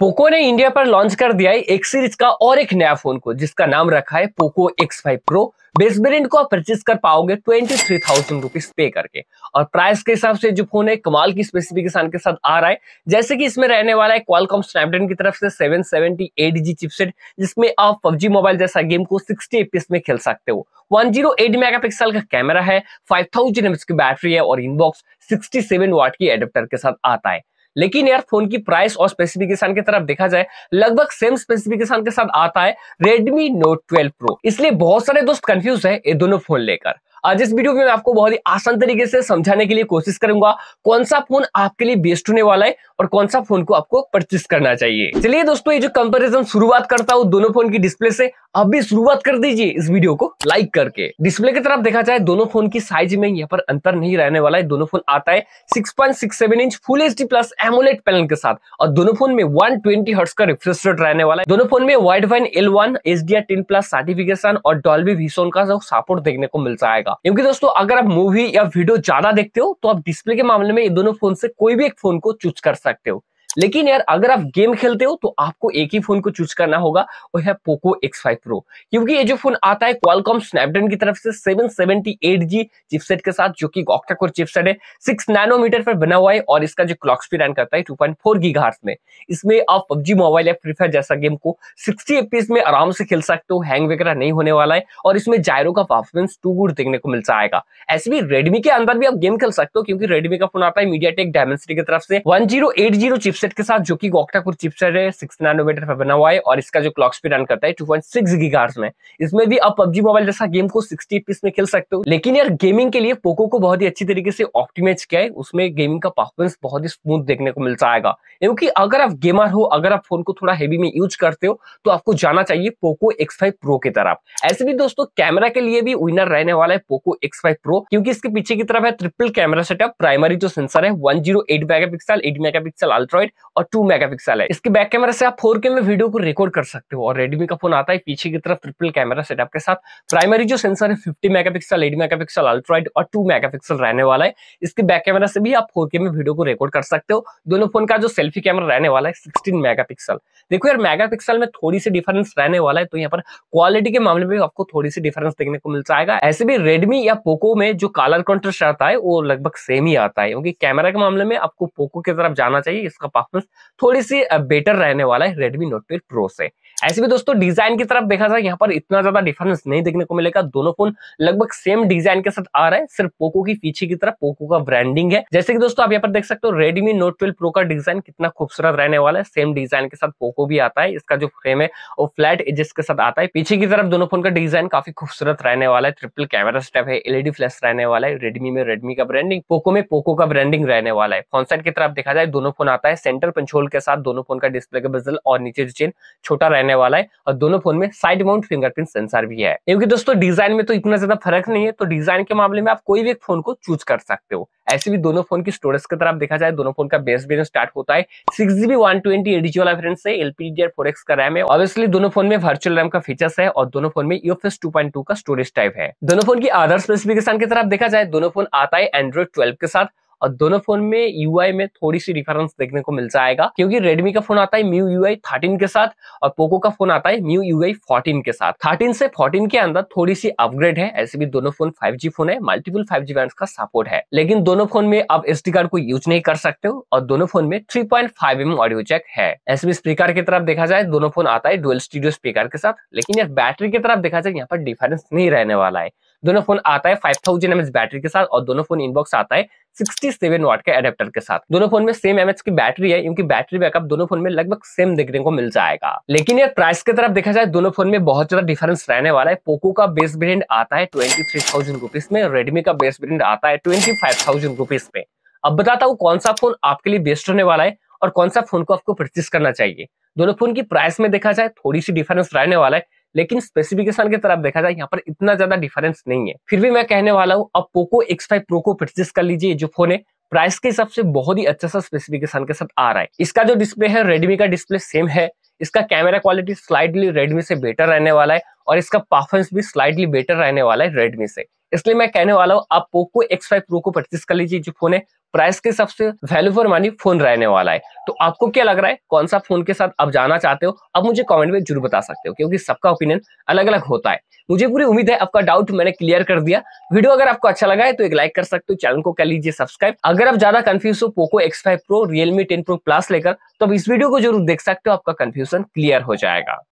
Poco ने India पर launch कर दिया है एक सीरीज़ का और एक नया फ़ोन को, जिसका नाम रखा है Poco X5 Pro base variant को आप परचेज कर पाओगे ट्वेंटी थ्री थाउज़ेंड रुपीज़ पे करके। और प्राइस के हिसाब से जो फ़ोन है, कमाल की स्पेसिफिकेशन के साथ आ रहा है। जैसे कि इसमें रहने वाला है क्वालकॉम स्नैपड्रैगन की तरफ़ से seven seventy eight G chipset जिसमें आप पबजी मोबाइल जैसा गेम को सिक्सटी एपीएस में खेल सकते हो। 108 मेगापिक्सल का कैमरा है 5000 एमएच की बैटरी है और इनबॉक्स 67 वाट की एडेप्टर के साथ आता है। लेकिन यार, फ़ोन की प्राइस और स्पेसिफिकेशन की तरफ़ देखा जाए, लगभग सेम स्पेसिफिकेशन के साथ आता है रेडमी नोट 12 प्रो इसलिए बहुत सारे दोस्त कंफ्यूज है ये दोनों फ़ोन लेकर। आज इस वीडियो में मैं आपको बहुत ही आसान तरीके से समझाने के लिए कोशिश करूँगा, कौन सा फ़ोन आपके लिए बेस्ट होने वाला है और कौन सा फ़ोन को आपको परचेस करना चाहिए। चलिए दोस्तों, ये जो कंपैरिजन शुरुआत करता हूँ दोनों फ़ोन की डिस्प्ले से अभी शुरुआत कर दीजिए इस वीडियो को लाइक करके। डिस्प्ले की तरफ़ देखा जाए, दोनों फ़ोन की साइज़ में यहाँ पर अंतर नहीं रहने वाला है। दोनों फ़ोन आता है 6.67 inch full H D plus AMOLED panel के साथ और दोनों फ़ोन में 120 ट्वेंटी का रिफ्रेश रेट रहने वाला है। दोनों फ़ोन में Widevine L one H D plus certification और डॉल्बी विसोन का सपोर्ट देखने को मिल जाएगा क्योंकि दोस्तों, अगर आप मूवी या वीडियो ज़्यादा देखते हो तो आप डिस्प्ले के मामले में ये दोनों फ़ोन से कोई भी एक फ़ोन को चूज़ कर सकते हो। लेकिन यार, अगर आप गेम खेलते हो तो आपको एक ही फ़ोन को चूज़ करना होगा, वो है पोको X5 Pro क्योंकि ये जो फ़ोन आता है क्वालकॉम स्नैपड्रैगन की तरफ़ से 778G चिपसेट के साथ, जो कि ऑक्टा कोर चिपसेट है 6 नैनोमीटर पर बना हुआ है, और इसका जो क्लॉक स्पीड रन करता है 2.4 गीगाहर्ट्ज में। इसमें आप पबजी मोबाइल या फ्री फायर जैसा गेम को 60 एपीएस में आराम से खेल सकते हो हैंग वगैरह नहीं होने वाला है, और इसमें जायरो का परफॉर्मेंस टू गुड देखने को मिल जाएगा ऐसे भी रेडमी के अंदर भी आप गेम खेल सकते हो, क्योंकि रेडमी का फ़ोन आता है मीडिया टेक डायमेंसिटी की तरफ़ से वन ज़ीरो चिपसेट के साथ, जो कि ऑक्टाकोर चिपसेट है सिक्स नैनोमीटर पर बना हुआ है और इसका जो क्लॉक स्पीड रन करता है 2.6 गीगाहर्ट्ज में। इसमें भी आप पबजी मोबाइल जैसा गेम को 60 पीस में खेल सकते हो। लेकिन यार गेमिंग के लिए पोको को बहुत ही अच्छी तरीके से ऑप्टिमाइज किया है। उसमें गेमिंग का परफॉर्मेंस बहुत ही स्मूथ देखने को मिल जाएगा क्योंकि अगर आप गेमर हो, अगर आप फ़ोन को थोड़ा हेवी में यूज़ करते हो तो आपको जाना चाहिए पोको X5 प्रो की तरफ़। ऐसे भी दोस्तों कैमरा के लिए भी विनर रहने वाला है पोको X5 प्रो क्योंकि इसके पीछे की तरफ़ है ट्रिपल कैमरा सेटअप प्राइमरी जो सेंसर है one zero eight 108 megapixel 8 megapixel ultrawide और टू मेगापिक्सल है। इसके बैक कैमरा से आप 4K में वीडियो को रिकॉर्ड कर सकते हो और रेडमी का फ़ोन आता है पीछे की तरफ़ ट्रिपल कैमरा सेटअप के साथ। प्राइमरी जो सेंसर है 50 मेगापिक्सल 8 मेगापिक्सल अल्ट्राइड और 2 मेगापिक्सल रहने वाला है। इसके बैक कैमरा से भी आप 4K में वीडियो को रिकॉर्ड कर सकते हो। दोनों फ़ोन का जो सेल्फी कैमरा रहने वाला है सिक्सटीन मेगा देखो यार मेगा में थोड़ी सी डिफरेंस रहने वाला है तो यहाँ पर क्वालिटी के मामले में आपको थोड़ी सी डिफरेंस देखने को मिल जाएगा। ऐसे भी रेडमी या पोको में जो कलर कॉन्ट्रेस्ट आता है, वो लगभग सेम ही आता है, क्योंकि कैमरा के मामले में आपको पोको की तरफ़ जाना चाहिए, इसका परफॉर्मेंस थोड़ी सी बेटर रहने वाला है रेडमी नोट ट्वेल्व प्रो से। ऐसे भी दोस्तों डिज़ाइन की तरफ़ देखा जाए, यहाँ पर इतना ज़्यादा डिफरेंस नहीं देखने को मिलेगा। दोनों फ़ोन लगभग सेम डिज़ाइन के साथ आ रहा है, सिर्फ़ पोको की पीछे की तरफ़ पोको का ब्रांडिंग है। जैसे कि दोस्तों, आप यहाँ पर देख सकते हो रेडमी नोट ट्वेल्व प्रो का डिज़ाइन कितना खूबसूरत रहने वाला है। सेम डिज़ाइन के साथ पोको भी आता है, इसका जो फ्रेम है वो फ्लैट एजेस के साथ आता है। पीछे की तरफ़ दोनों फ़ोन का डिज़ाइन काफ़ी खूबसूरत रहने वाला है ट्रिपल कैमरा स्टेप है एलईडी फ्लैश रहने वाला है रेडमी में रेडमी का ब्रांडिंग पोको में पोको का ब्रांडिंग रहने वाला है। फ़ोन साइड की तरफ़ देखा जाए, दोनों फ़ोन आता है सेंटर पंचोल के साथ दोनों फ़ोन का डिस्प्ले का बजल और नीचे चेन छोटा रहने वाला है और दोनों फ़ोन में साइड माउंट फिंगरप्रिंट सेंसर भी है। क्योंकि दोस्तों डिज़ाइन में तो इतना ज़्यादा फ़र्क नहीं है तो डिज़ाइन के मामले में आप कोई भी एक फ़ोन को चूज़ कर सकते हो। ऐसे भी दोनों फ़ोन की स्टोरेज की तरफ़ देखा जाए, दोनों फ़ोन का बेस वेरिएंट स्टार्ट होता है। Six GB one twenty eight वाला वेरिएंट से एलपीडीआर फोर एक्स का रैम है। ऑब्वियसली दोनों फ़ोन में वर्चुअल रैम का फीचर्स है और दोनों फ़ोन में यूएफएस 2.2 का स्टोरेज टाइप है। दोनों फ़ोन की अदर स्पेसिफिकेशन की तरफ़ देखा जाए, दोनों फ़ोन आता है एंड्रॉइड ट्वेल्व के साथ और दोनों फ़ोन में यूआई में थोड़ी सी डिफरेंस देखने को मिल जाएगा क्योंकि रेडमी का फ़ोन आता है म्यू यू आई के साथ और पोको का फ़ोन आता है म्यू यू आई के साथ। थर्टीन से फोर्टीन के अंदर थोड़ी सी अपग्रेड है, ऐसे भी दोनों फ़ोन फाइव फ़ोन है मल्टीपल फाइव जी का सपोर्ट है। लेकिन दोनों फ़ोन में आप एस कार्ड को यूज़ नहीं कर सकते हो और दोनों फ़ोन में three point five M audio jack है। ऐसे भी स्पीकर की तरफ़ देखा जाए, दोनों फ़ोन आता है डुअल स्टूडियो स्पीकर के साथ, लेकिन यार बैटरी की तरफ़ देखा जाए, यहाँ पर डिफरेंस नहीं रहने वाला है। दोनों फ़ोन आता है फाइव थाउज़ेंड एमएच बैटरी के साथ और दोनों फ़ोन इनबॉक्स आता है 67 वाट के एडेप्टर के साथ। दोनों फ़ोन में सेम एमएच की बैटरी है, क्योंकि बैटरी बैकअप दोनों फ़ोन में लगभग सेम देखने को मिल जाएगा। लेकिन यार प्राइस की तरफ़ देखा जाए, दोनों फ़ोन में बहुत ज़्यादा डिफरेंस रहने वाला है। पोको का बेस वेरिएंट आता है ट्वेंटी थ्री थाउज़ेंड रुपीज़ में रेडमी का बेस वेरिएंट आता है ट्वेंटी फाइव थाउज़ेंड रुपीज़ पे अब बताता हूँ कौन सा फ़ोन आपके लिए बेस्ट होने वाला है और कौन सा फ़ोन को आपको परचेस करना चाहिए। दोनों फ़ोन की प्राइस में देखा जाए, थोड़ी सी डिफरेंस रहने वाला है। लेकिन स्पेसिफिकेशन की तरफ़ देखा जाए, यहाँ पर इतना ज़्यादा डिफरेंस नहीं है। फिर भी मैं कहने वाला हूँ अब पोको एक्स फाइव प्रो को परचेस कर लीजिए, जो फ़ोन है। प्राइस के हिसाब से बहुत ही अच्छा सा स्पेसिफिकेशन के साथ आ रहा है। इसका जो डिस्प्ले है रेडमी का डिस्प्ले सेम है। इसका कैमरा क्वालिटी स्लाइडली रेडमी से बेटर रहने वाला है और इसका परफॉर्मेंस भी स्लाइडली बेटर रहने वाला है रेडमी से। इसलिए मैं कहने वाला हूँ, आप पोको एक्स फाइव प्रो को परचेस कर लीजिए, जो फ़ोन है। प्राइस के सबसे वैल्यू फॉर मनी फ़ोन रहने वाला है। तो आपको क्या लग रहा है, कौन सा फ़ोन के साथ आप जाना चाहते हो? आप मुझे कमेंट में ज़रूर बता सकते हो, क्योंकि सबका ओपिनियन अलग अलग होता है। मुझे पूरी उम्मीद है, आपका डाउट मैंने क्लियर कर दिया। वीडियो अगर आपको अच्छा लगा है तो एक लाइक कर सकते हो चैनल को कर लीजिए सब्सक्राइब अगर आप ज़्यादा कंफ्यूज हो Poco X five pro Realme ten pro plus लेकर तो आप इस वीडियो को ज़रूर देख सकते हो, आपका कंफ्यूजन क्लियर हो जाएगा।